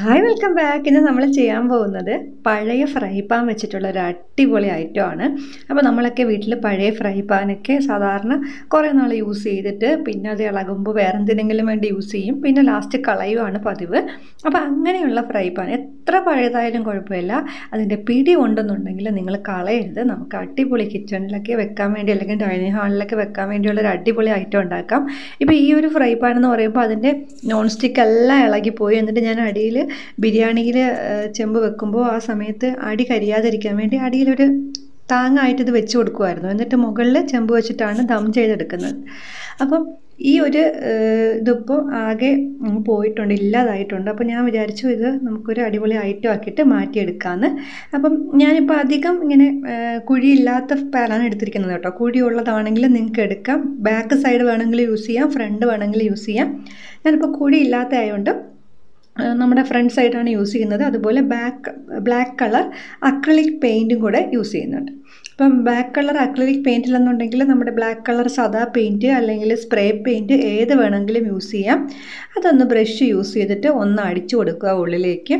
Hi welcome back ഇന്ന് നമ്മൾ ചെയ്യാൻ പോകുന്നത് പഴയ ഫ്രൈ പാൻ വെച്ചിട്ടുള്ള ഒരു അടിപൊളി ഐറ്റം ആണ്. അപ്പോൾ നമ്മളൊക്കെ വീട്ടിൽ പഴയ ഫ്രൈ പാനൊക്കെ സാധാരണ കുറേ നാൾ യൂസ് ചെയ്തിട്ട് പിന്നെ അത് ഇളകുമ്പോൾ വേറെ എന്തിനെങ്കിലും വേണ്ടി യൂസ് ചെയ്യും. പിന്നെ ലാസ്റ്റ് കളയുവാണ് പതിവ്. അപ്പോൾ അങ്ങനെയുള്ള ഫ്രൈ പാൻ എത്ര പഴയതായാലും കുഴപ്പമില്ല. അതിന്റെ പിടി ഉണ്ടെന്നുണ്ടെങ്കിൽ നിങ്ങൾ കളയരുത്. നമുക്ക് അടിപൊളി കിച്ചണിലൊക്കെ വെക്കാൻ വേണ്ടി അല്ലെങ്കിൽ ഡൈനിങ് ഹാളിലൊക്കെ വെക്കാൻ വേണ്ടിയുള്ള ഒരു അടിപൊളി ഐറ്റം ഉണ്ടാക്കാം. ഇപ്പോൾ ഈ ഒരു ഫ്രൈ പാൻ എന്ന് പറയുമ്പോൾ അതിന്റെ നോൺ സ്റ്റിക്ക് എല്ലാം ഇളകിപ്പോയി. എന്നിട്ട് ഞാൻ അടിയിൽ ബിരിയാണിയിൽ ചെമ്പ് വെക്കുമ്പോൾ ആ സമയത്ത് അടി കരിയാതിരിക്കാൻ വേണ്ടി അടിയിലൊരു താങ്ങായിട്ട് ഇത് വെച്ച് കൊടുക്കുമായിരുന്നു എന്നിട്ട് മുകളിൽ ചെമ്പ് വെച്ചിട്ടാണ് ദം ചെയ്തെടുക്കുന്നത്. അപ്പം ഈ ഒരു ഇതിപ്പോൾ ആകെ പോയിട്ടുണ്ട് ഇല്ലാതായിട്ടുണ്ട്. അപ്പോൾ ഞാൻ വിചാരിച്ചു ഇത് നമുക്കൊരു അടിപൊളി ഐറ്റം ആക്കിയിട്ട് മാറ്റിയെടുക്കാമെന്ന് അപ്പം ഞാനിപ്പോൾ അധികം ഇങ്ങനെ കുഴിയില്ലാത്ത പാനാണ് എടുത്തിരിക്കുന്നത് കേട്ടോ. കുഴിയുള്ളതാണെങ്കിൽ നിങ്ങൾക്ക് എടുക്കാം. ബാക്ക് സൈഡ് വേണമെങ്കിൽ യൂസ് ചെയ്യാം. ഫ്രണ്ട് വേണമെങ്കിൽ യൂസ് ചെയ്യാം. ഞാനിപ്പോൾ കുഴിയില്ലാത്ത ആയതുകൊണ്ട് നമ്മുടെ ഫ്രണ്ട് സൈഡാണ് യൂസ് ചെയ്യുന്നത്. അതുപോലെ ബാക്ക് ബ്ലാക്ക് കളർ അക്രിലിക് പെയിന്റും കൂടെ യൂസ് ചെയ്യുന്നുണ്ട്. അപ്പം ബ്ലാക്ക് കളർ അക്ലിക് പെയിന്റ് ഇല്ലെന്നുണ്ടെങ്കിൽ നമ്മുടെ ബ്ലാക്ക് കളർ സദാ പെയിന്റ് അല്ലെങ്കിൽ സ്പ്രേ പെയിന്റ് ഏത് വേണമെങ്കിലും യൂസ് ചെയ്യാം. അതൊന്ന് ബ്രഷ് യൂസ് ചെയ്തിട്ട് ഒന്ന് അടിച്ചു കൊടുക്കുക ഉള്ളിലേക്ക്.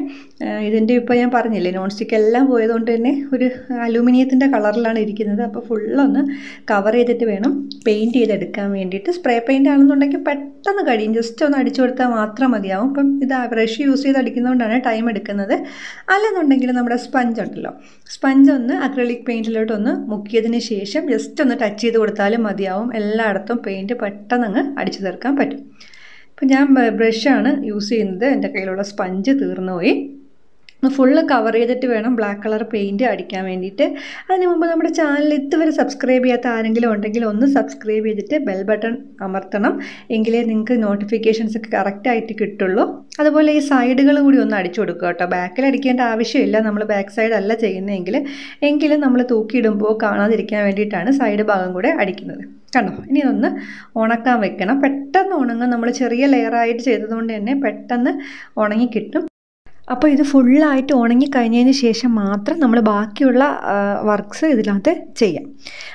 ഇതിന്റെ ഇപ്പോൾ ഞാൻ പറഞ്ഞില്ലേ നോൺ സ്റ്റിക്ക് എല്ലാം പോയതുകൊണ്ട് തന്നെ ഒരു അലൂമിനിയത്തിന്റെ കളറിലാണ് ഇരിക്കുന്നത്. അപ്പോൾ ഫുള്ളൊന്ന് കവർ ചെയ്തിട്ട് വേണം പെയിന്റ് ചെയ്തെടുക്കാൻ വേണ്ടിയിട്ട്. സ്പ്രേ പെയിന്റ് ആണെന്നുണ്ടെങ്കിൽ പെട്ടെന്ന് കഴിയും. ജസ്റ്റ് ഒന്ന് അടിച്ചു കൊടുത്താൽ മാത്രം മതിയാവും. ഇപ്പം ഇത് ബ്രഷ് യൂസ് ചെയ്ത് അടിക്കുന്നതുകൊണ്ടാണ് ടൈം എടുക്കുന്നത്. അല്ലെന്നുണ്ടെങ്കിൽ നമ്മുടെ സ്പഞ്ച് ഉണ്ടല്ലോ. സ്പഞ്ച് ഒന്ന് അക്രലിക് പെയിന്റിലോട്ട് ഒന്ന് മുക്കിയതിന് ശേഷം ജസ്റ്റ് ഒന്ന് ടച്ച് ചെയ്ത് കൊടുത്താലും മതിയാവും. എല്ലായിടത്തും പെയിന്റ് പെട്ടെന്ന് അങ്ങ് അടിച്ചു തീർക്കാൻ പറ്റും. ഇപ്പം ഞാൻ ബ്രഷാണ് യൂസ് ചെയ്യുന്നത്. എന്റെ കയ്യിലുള്ള സ്പഞ്ച് തീർന്നു പോയി ഫുള്ള് കവർ ചെയ്തിട്ട് വേണം ബ്ലാക്ക് കളർ പെയിന്റ് അടിക്കാൻ വേണ്ടിയിട്ട്. അതിന് മുമ്പ് നമ്മുടെ ചാനൽ ഇതുവരെ സബ്സ്ക്രൈബ് ചെയ്യാത്ത ആരെങ്കിലും ഉണ്ടെങ്കിൽ ഒന്ന് സബ്സ്ക്രൈബ് ചെയ്തിട്ട് ബെൽ ബട്ടൺ അമർത്തണം. എങ്കിലേ നിങ്ങൾക്ക് നോട്ടിഫിക്കേഷൻസ് ഒക്കെ കറക്റ്റായിട്ട് കിട്ടുള്ളൂ. അതുപോലെ ഈ സൈഡുകൾ കൂടി ഒന്ന് അടിച്ചു കൊടുക്കുക കേട്ടോ. ബാക്കിൽ അടിക്കേണ്ട ആവശ്യമില്ല. നമ്മൾ ബാക്ക് സൈഡ് അല്ല ചെയ്യുന്നതെങ്കിൽ എങ്കിലും നമ്മൾ തൂക്കിയിടുമ്പോൾ കാണാതിരിക്കാൻ വേണ്ടിയിട്ടാണ് സൈഡ് ഭാഗം കൂടെ അടിക്കുന്നത്. കണ്ടോ? ഇനി ഇതൊന്ന് ഉണക്കാൻ വെക്കണം. പെട്ടെന്ന് ഉണങ്ങും. നമ്മൾ ചെറിയ ലെയറായിട്ട് ചെയ്തതുകൊണ്ട് തന്നെ പെട്ടെന്ന് ഉണങ്ങി കിട്ടും. അപ്പോൾ ഇത് ഫുള്ളായിട്ട് ഉണങ്ങിക്കഴിഞ്ഞതിന് ശേഷം മാത്രം നമ്മൾ ബാക്കിയുള്ള വർക്ക്സ് ഇതിനകത്ത് ചെയ്യാം.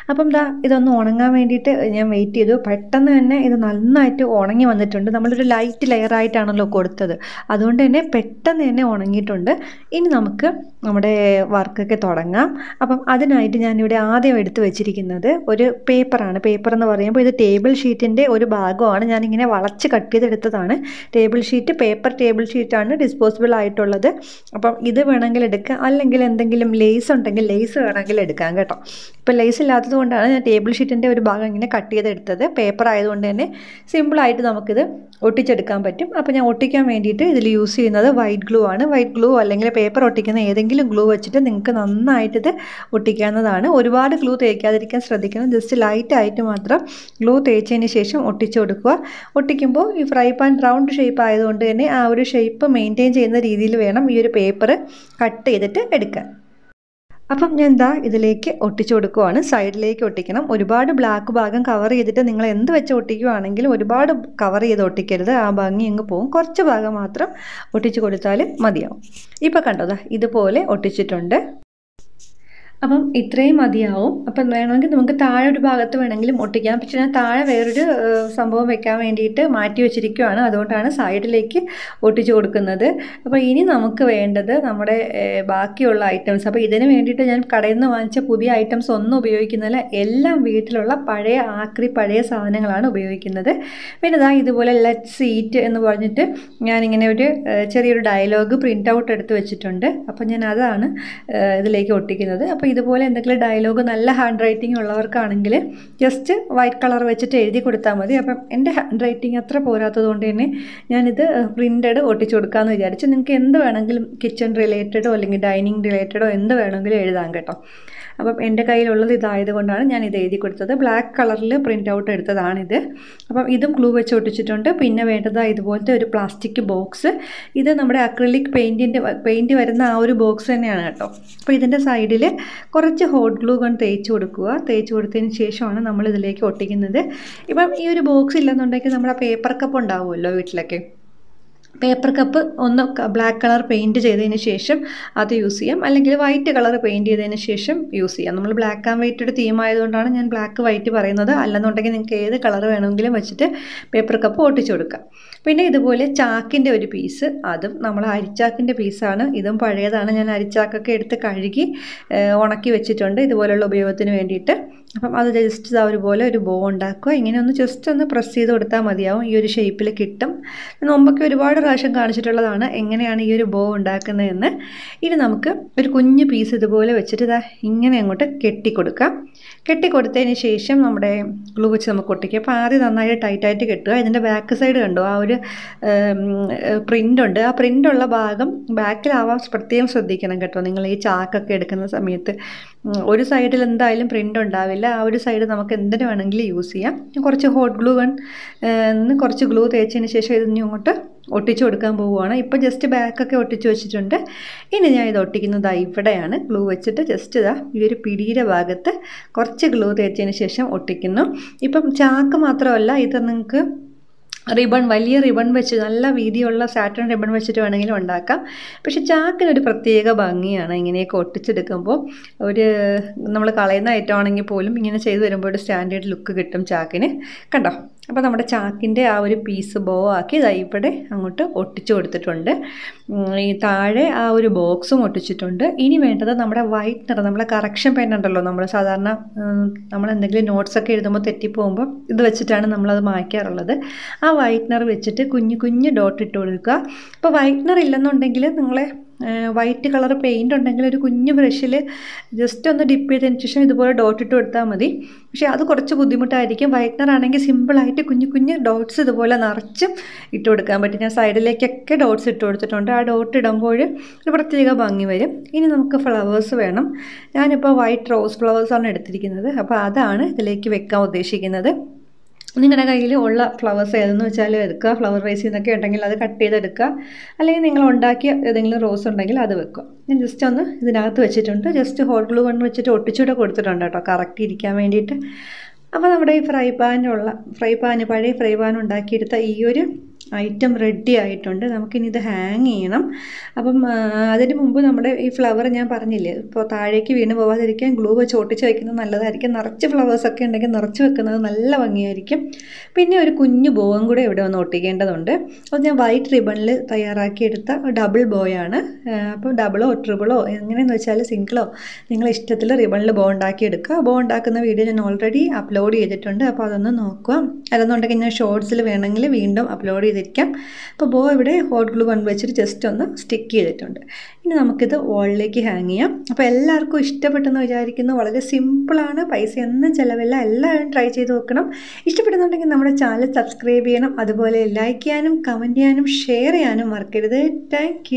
അപ്പം ദാ ഇതൊന്ന് ഉണങ്ങാൻ വേണ്ടിയിട്ട് ഞാൻ വെയിറ്റ് ചെയ്തു. പെട്ടെന്ന് തന്നെ ഇത് നന്നായിട്ട് ഉണങ്ങി വന്നിട്ടുണ്ട്. നമ്മളൊരു ലൈറ്റ് ലെയറായിട്ടാണല്ലോ കൊടുത്തത്. അതുകൊണ്ട് തന്നെ പെട്ടെന്ന് തന്നെ ഉണങ്ങിയിട്ടുണ്ട്. ഇനി നമുക്ക് നമ്മുടെ വർക്കൊക്കെ തുടങ്ങാം. അപ്പം അതിനായിട്ട് ഞാനിവിടെ ആദ്യം എടുത്തു വെച്ചിരിക്കുന്നത് ഒരു പേപ്പറാണ്. പേപ്പർ എന്ന് പറയുമ്പോൾ ഇത് ടേബിൾ ഷീറ്റിന്റെ ഒരു ഭാഗമാണ്. ഞാനിങ്ങനെ വളച്ച് കട്ട് ചെയ്തെടുത്തതാണ്. ടേബിൾ ഷീറ്റ് പേപ്പർ ടേബിൾ ഷീറ്റാണ് ഡിസ്പോസിബിൾ ആയിട്ടുള്ളത്. അപ്പം ഇത് വേണമെങ്കിൽ എടുക്കുക അല്ലെങ്കിൽ എന്തെങ്കിലും ലേസ് ഉണ്ടെങ്കിൽ ലേസ് വേണമെങ്കിൽ എടുക്കാം കേട്ടോ. ഇപ്പോൾ ലേസ് ഇല്ലാത്തത് കൊണ്ടാണ് ഞാൻ ടേബിൾ ഷീറ്റിന്റെ ഒരു ഭാഗം ഇങ്ങനെ കട്ട് ചെയ്തെടുത്തത്. പേപ്പർ ആയതുകൊണ്ട് തന്നെ സിമ്പിളായിട്ട് നമുക്കിത് ഒട്ടിച്ചെടുക്കാൻ പറ്റും. അപ്പോൾ ഞാൻ ഒട്ടിക്കാൻ വേണ്ടിയിട്ട് ഇതിൽ യൂസ് ചെയ്യുന്നത് വൈറ്റ് ഗ്ലൂ ആണ്. വൈറ്റ് ഗ്ലൂ അല്ലെങ്കിൽ പേപ്പർ ഒട്ടിക്കുന്ന ഏതെങ്കിലും ഗ്ലൂ വെച്ചിട്ട് നിങ്ങൾക്ക് നന്നായിട്ടിത് ഒട്ടിക്കാവുന്നതാണ്. ഒരുപാട് ഗ്ലൂ തേക്കാതിരിക്കാൻ ശ്രദ്ധിക്കണം. ജസ്റ്റ് ലൈറ്റായിട്ട് മാത്രം ഗ്ലൂ തേച്ചതിന് ശേഷം ഒട്ടിച്ചു കൊടുക്കുക. ഒട്ടിക്കുമ്പോൾ ഈ ഫ്രൈ പാൻ റൗണ്ട് ഷേപ്പ് ആയതുകൊണ്ട് തന്നെ ആ ഒരു ഷേപ്പ് മെയിന്റെയിൻ ചെയ്യുന്ന രീതിയിൽ വേണം ഈ ഒരു പേപ്പർ കട്ട് ചെയ്തിട്ട് എടുക്കാൻ. അപ്പം ഞാൻ എന്താ ഇതിലേക്ക് ഒട്ടിച്ചു കൊടുക്കുവാണ്. സൈഡിലേക്ക് ഒട്ടിക്കണം. ഒരുപാട് ബ്ലാക്ക് ഭാഗം കവർ ചെയ്തിട്ട് നിങ്ങൾ എന്ത് വെച്ച് ഒട്ടിക്കുവാണെങ്കിലും ഒരുപാട് കവർ ചെയ്ത് ഒട്ടിക്കരുത്. ആ ഭംഗി അങ്ങ് പോകും കുറച്ച് ഭാഗം മാത്രം ഒട്ടിച്ചു കൊടുത്താൽ മതിയാവും. കണ്ടോ ഇതുപോലെ ഒട്ടിച്ചിട്ടുണ്ട്. അപ്പം ഇത്രയും മതിയാവും. അപ്പം വേണമെങ്കിൽ നമുക്ക് താഴെ ഒരു ഭാഗത്ത് വേണമെങ്കിലും ഒട്ടിക്കാം. പക്ഷെ ഞാൻ താഴെ വേറൊരു സംഭവം വെക്കാൻ വേണ്ടിയിട്ട് മാറ്റി വെച്ചിരിക്കുകയാണ് അതുകൊണ്ടാണ് സൈഡിലേക്ക് ഒട്ടിച്ചു കൊടുക്കുന്നത്. അപ്പോൾ ഇനി നമുക്ക് വേണ്ടത് നമ്മുടെ ബാക്കിയുള്ള ഐറ്റംസ് അപ്പോൾ ഇതിന് വേണ്ടിയിട്ട് ഞാൻ കടയിൽ നിന്ന് വാങ്ങിച്ച പുതിയ ഐറ്റംസ് ഒന്നും ഉപയോഗിക്കുന്നില്ല. എല്ലാം വീട്ടിലുള്ള പഴയ ആക്രി പഴയ സാധനങ്ങളാണ് ഉപയോഗിക്കുന്നത്. പിന്നെ ഇതാ ഇതുപോലെ ലെറ്റ് സീറ്റ് എന്ന് പറഞ്ഞിട്ട് ഞാനിങ്ങനെ ഒരു ചെറിയൊരു ഡയലോഗ് പ്രിന്റ് ഔട്ട് എടുത്ത് വെച്ചിട്ടുണ്ട്. അപ്പോൾ ഞാൻ അതാണ് ഇതിലേക്ക് ഒട്ടിക്കുന്നത്. അപ്പോൾ ഇതുപോലെ എന്തെങ്കിലും ഡയലോഗ് നല്ല ഹാൻഡ് റൈറ്റിംഗ് ഉള്ളവർക്കാണെങ്കിൽ ജസ്റ്റ് വൈറ്റ് കളർ വെച്ചിട്ട് എഴുതി കൊടുത്താൽ മതി. അപ്പം എന്റെ ഹാൻഡ് റൈറ്റിംഗ് അത്ര പോരാത്തത് കൊണ്ട് തന്നെ ഞാനിത് പ്രിന്റഡ് ഒട്ടിച്ചു കൊടുക്കാമെന്ന് വിചാരിച്ചു. നിങ്ങൾക്ക് എന്ത് വേണമെങ്കിലും കിച്ചൺ റിലേറ്റഡോ അല്ലെങ്കിൽ ഡൈനിങ് റിലേറ്റഡോ എന്ത് വേണമെങ്കിലും എഴുതാം കേട്ടോ. അപ്പം എന്റെ കയ്യിലുള്ളത് ഇതായതുകൊണ്ടാണ് ഞാൻ ഇത് എഴുതി കൊടുത്തത്. ബ്ലാക്ക് കളറിൽ പ്രിന്റ് ഔട്ട് എടുത്തതാണിത്. അപ്പം ഇതും ഗ്ലൂ വെച്ച് ഒട്ടിച്ചിട്ടുണ്ട്. പിന്നെ വേണ്ടത് ഇതുപോലത്തെ ഒരു പ്ലാസ്റ്റിക് ബോക്സ് ഇത് നമ്മുടെ അക്രിലിക് പെയിന്റിന്റെ പെയിന്റ് വരുന്ന ആ ഒരു ബോക്സ് തന്നെയാണ് കേട്ടോ. അപ്പോൾ ഇതിന്റെ സൈഡിൽ കുറച്ച് ഹോട്ട് ഗ്ലൂ കൊണ്ട് തേച്ച് കൊടുക്കുക. തേച്ച് കൊടുത്തതിന് ശേഷമാണ് നമ്മൾ ഇതിലേക്ക് ഒട്ടിക്കുന്നത്. ഇപ്പം ഈ ഒരു ബോക്സ് ഇല്ലെന്നുണ്ടെങ്കിൽ നമ്മുടെ പേപ്പർ കപ്പ് ഉണ്ടാവുമല്ലോ വീട്ടിലൊക്കെ? പേപ്പർ കപ്പ് ഒന്ന് ബ്ലാക്ക് കളർ പെയിന്റ് ചെയ്തതിന് ശേഷം അത് യൂസ് ചെയ്യാം. അല്ലെങ്കിൽ വൈറ്റ് കളർ പെയിന്റ് ചെയ്തതിന് ശേഷം യൂസ് ചെയ്യാം. നമ്മൾ ബ്ലാക്ക് ആൻഡ് വൈറ്റഡ് തീം ആയതുകൊണ്ടാണ് ഞാൻ ബ്ലാക്ക് വൈറ്റ് പറയുന്നത്. അല്ലെന്നുണ്ടെങ്കിൽ നിങ്ങൾക്ക് ഏത് കളർ വേണമെങ്കിലും വെച്ചിട്ട് പേപ്പർ കപ്പ് ഒട്ടിച്ചു കൊടുക്കാം. പിന്നെ ഇതുപോലെ ചാക്കിന്റെ ഒരു പീസ് അതും നമ്മൾ അരിച്ചാക്കിന്റെ പീസാണ് ഇതും പഴയതാണ്. ഞാൻ അരിച്ചാക്കൊക്കെ എടുത്ത് കഴുകി ഉണക്കി വെച്ചിട്ടുണ്ട്. ഇതുപോലുള്ള ഉപയോഗത്തിന് വേണ്ടിയിട്ട്. അപ്പം അത് ജസ്റ്റ് ഒരുപോലെ ഒരു ബോ ഉണ്ടാക്കുക. ഇങ്ങനെ ഒന്ന് ജസ്റ്റ് ഒന്ന് പ്രസ് ചെയ്ത് കൊടുത്താൽ മതിയാവും. ഈ ഒരു ഷേപ്പിൽ കിട്ടും. മുമ്പൊക്കെ ഒരുപാട് പ്രാവശ്യം കാണിച്ചിട്ടുള്ളതാണ് എങ്ങനെയാണ് ഈ ഒരു ബോ ഉണ്ടാക്കുന്നതെന്ന്. ഇനി നമുക്ക് ഒരു കുഞ്ഞ് പീസ് ഇതുപോലെ വെച്ചിട്ട് ഇതാ ഇങ്ങനെ അങ്ങോട്ട് കെട്ടിക്കൊടുക്കാം. കെട്ടിക്കൊടുത്തതിന് ശേഷം നമ്മുടെ ഗ്ലൂ വെച്ച് നമുക്ക് ഒട്ടിക്കുക അപ്പോൾ ആദ്യം നന്നായിട്ട് ടൈറ്റായിട്ട് കെട്ടുക. ഇതിന്റെ ബാക്ക് സൈഡ് കണ്ടു? ആ ഒരു പ്രിന്റ് ഉണ്ട്. ആ പ്രിന്റുള്ള ഭാഗം ബാക്കിലാവാൻ പ്രത്യേകം ശ്രദ്ധിക്കണം കേട്ടോ. നിങ്ങൾ ഈ ചാക്കൊക്കെ എടുക്കുന്ന സമയത്ത്. ഒരു സൈഡിൽ എന്തായാലും പ്രിന്റ് ഉണ്ടാവില്ല. ആ ഒരു സൈഡ് നമുക്ക് എന്തിനു വേണമെങ്കിലും യൂസ് ചെയ്യാം. കുറച്ച് ഹോട്ട് ഗ്ലൂ ഗൺ കുറച്ച് ഗ്ലൂ തേച്ചതിന് ശേഷം ഇതിനോട്ട് ഒട്ടിച്ചു കൊടുക്കാൻ പോവുകയാണ്. ഇപ്പോൾ ജസ്റ്റ് ബാക്കൊക്കെ ഒട്ടിച്ചു വെച്ചിട്ടുണ്ട്. ഇനി ഞാൻ ഇത് ഒട്ടിക്കുന്നത് ഇവിടെയാണ്. ഗ്ലൂ വെച്ചിട്ട് ജസ്റ്റ് ഇതാ ഈ ഒരു പിടിയുടെ ഭാഗത്ത് കുറച്ച് ഗ്ലൂ തേച്ചതിന് ശേഷം ഒട്ടിക്കുന്നു. ഇപ്പം ചാക്ക് മാത്രമല്ല ഇത് നിങ്ങൾക്ക് റിബൺ വലിയ റിബൺ വെച്ച് നല്ല വീതിയുള്ള സാറ്റൺ റിബൺ വെച്ചിട്ട് വേണമെങ്കിലും ഉണ്ടാക്കാം. പക്ഷെ ചാക്കിനൊരു പ്രത്യേക ഭംഗിയാണ് ഇങ്ങനെയൊക്കെ ഒട്ടിച്ചെടുക്കുമ്പോൾ. ഒരു നമ്മൾ കളയുന്ന ഐറ്റം ആണെങ്കിൽ പോലും ഇങ്ങനെ ചെയ്തു വരുമ്പോൾ ഒരു സ്റ്റാൻഡേർഡ് ലുക്ക് കിട്ടും ചാക്കിന്. കണ്ടോ? അപ്പോൾ നമ്മുടെ ചാക്കിന്റെ ആ ഒരു പീസ് ബോ ആക്കി ഇവിടെ അങ്ങോട്ട് ഒട്ടിച്ചു കൊടുത്തിട്ടുണ്ട്. ഈ താഴെ ആ ഒരു ബോക്സും ഒട്ടിച്ചിട്ടുണ്ട്. ഇനി വേണ്ടത് നമ്മുടെ വൈറ്റ് നിറം നമ്മുടെ കറക്ഷൻ പെൻ ഉണ്ടല്ലോ. നമ്മൾ സാധാരണ നമ്മൾ എന്തെങ്കിലും നോട്ട്സ് ഒക്കെ എഴുതുമ്പോൾ തെറ്റിപ്പോകുമ്പോൾ ഇത് വെച്ചിട്ടാണ് നമ്മളത് മായ്ക്കാറുള്ളത്. ആ വൈറ്റ്നർ വെച്ചിട്ട് കുഞ്ഞു കുഞ്ഞു ഡോട്ട് ഇട്ട് കൊടുക്കുക. അപ്പോൾ വൈറ്റ്നർ ഇല്ലെന്നുണ്ടെങ്കിൽ നിങ്ങളെ വൈറ്റ് കളർ പെയിന്റ് ഉണ്ടെങ്കിൽ ഒരു കുഞ്ഞു ബ്രഷിൽ ജസ്റ്റ് ഒന്ന് ഡിപ്പ് ചെയ്തതിന് ശേഷം ഇതുപോലെ ഡോട്ട് ഇട്ട് കൊടുത്താൽ മതി. പക്ഷേ അത് കുറച്ച് ബുദ്ധിമുട്ടായിരിക്കും. വൈറ്റ്നർ ആണെങ്കിൽ സിമ്പിളായിട്ട് കുഞ്ഞു കുഞ്ഞു ഡോട്ട്സ് ഇതുപോലെ നിറച്ചും ഇട്ട് കൊടുക്കാൻ പറ്റും. ഞാൻ സൈഡിലേക്കൊക്കെ ഡോട്ട്സ് ഇട്ട് കൊടുത്തിട്ടുണ്ട്. ആ ഡോട്ട് ഇടുമ്പോൾ ഒരു പ്രത്യേക ഭംഗി വരും. ഇനി നമുക്ക് ഫ്ലവേഴ്സ് വേണം. ഞാനിപ്പോൾ വൈറ്റ് റോസ് ഫ്ലവേഴ്സാണ് എടുത്തിരിക്കുന്നത്. അപ്പോൾ അതാണ് ഇതിലേക്ക് വെക്കാൻ ഉദ്ദേശിക്കുന്നത്. നിങ്ങളുടെ കയ്യിൽ ഉള്ള ഫ്ലവേഴ്സ് ഏതെന്ന് വെച്ചാൽ എടുക്കുക ഫ്ലവർ വേസിൽ നിന്നൊക്കെ ഉണ്ടെങ്കിൽ അത് കട്ട് ചെയ്തെടുക്കുക. അല്ലെങ്കിൽ നിങ്ങൾ ഉണ്ടാക്കിയ ഏതെങ്കിലും റോസ് ഉണ്ടെങ്കിൽ അത് വെക്കുക. ഞാൻ ജസ്റ്റ് ഒന്ന് ഇതിനകത്ത് വെച്ചിട്ടുണ്ട്. ജസ്റ്റ് ഹോട്ട് ഗ്ലൂ കൊണ്ട് വെച്ചിട്ട് ഒട്ടിച്ചൂടെ കൊടുത്തിട്ടുണ്ട് കേട്ടോ. കറക്റ്റ് ഇരിക്കാൻ വേണ്ടിയിട്ട്. അപ്പോൾ നമ്മുടെ ഈ ഫ്രൈ പാനുള്ള ഫ്രൈ പാന് പഴയ ഫ്രൈ പാൻ ഉണ്ടാക്കിയെടുത്ത ഈ ഒരു ഐറ്റം റെഡി ആയിട്ടുണ്ട്. നമുക്കിനി ഇത് ഹാങ് ചെയ്യണം. അപ്പം അതിന് മുമ്പ് നമ്മുടെ ഈ ഫ്ലവർ ഞാൻ പറഞ്ഞില്ലേ ഇപ്പോൾ താഴേക്ക് വീണ് പോവാതിരിക്കാൻ ഗ്ലൂ വെച്ച് ഒട്ടിച്ച് വയ്ക്കുന്നത് നല്ലതായിരിക്കും. നിറച്ച് ഫ്ലവേഴ്സ് ഒക്കെ ഉണ്ടെങ്കിൽ നിറച്ച് വെക്കുന്നത് നല്ല ഭംഗിയായിരിക്കും. പിന്നെ ഒരു കുഞ്ഞു ബോവും കൂടെ ഇവിടെ ഒന്ന് ഒട്ടിക്കേണ്ടതുണ്ട്. അത് ഞാൻ വൈറ്റ് റിബണിൽ തയ്യാറാക്കിയെടുത്ത ഡബിൾ ബോയാണ് അപ്പോൾ ഡബിളോ ട്രിബിളോ എങ്ങനെയെന്ന് വെച്ചാൽ സിംഗിളോ നിങ്ങൾ ഇഷ്ടത്തിൽ റിബണിൽ ബോ ഉണ്ടാക്കിയെടുക്കുക. ബോ ഉണ്ടാക്കുന്ന വീഡിയോ ഞാൻ ഓൾറെഡി അപ്ലോഡ് ചെയ്തിട്ടുണ്ട്. അപ്പോൾ അതൊന്ന് നോക്കുക. അല്ലെന്നുണ്ടെങ്കിൽ ഞാൻ ഷോർട്സിൽ വേണമെങ്കിൽ വീണ്ടും അപ്ലോഡ് ചെയ്തിരിക്കാം. അപ്പോൾ ബോ ഇവിടെ ഹോട്ട് ഗ്ലൂ കൊണ്ട് വെച്ചിട്ട് ജസ്റ്റ് ഒന്ന് സ്റ്റിക്ക് ചെയ്തിട്ടുണ്ട്. ഇനി നമുക്കിത് വോളിലേക്ക് ഹാങ് ചെയ്യാം. അപ്പോൾ എല്ലാവർക്കും ഇഷ്ടപ്പെട്ടെന്ന് വിചാരിക്കുന്നു. വളരെ സിമ്പിളാണ് പൈസ ഒന്നും ചിലവില്ല. എല്ലാവരും ട്രൈ ചെയ്ത് നോക്കണം. ഇഷ്ടപ്പെടുന്നുണ്ടെങ്കിൽ നമ്മുടെ ചാനൽ സബ്സ്ക്രൈബ് ചെയ്യണം. അതുപോലെ ലൈക്ക് ചെയ്യാനും കമന്റ് ചെയ്യാനും ഷെയർ ചെയ്യാനും മറക്കരുത്. താങ്ക്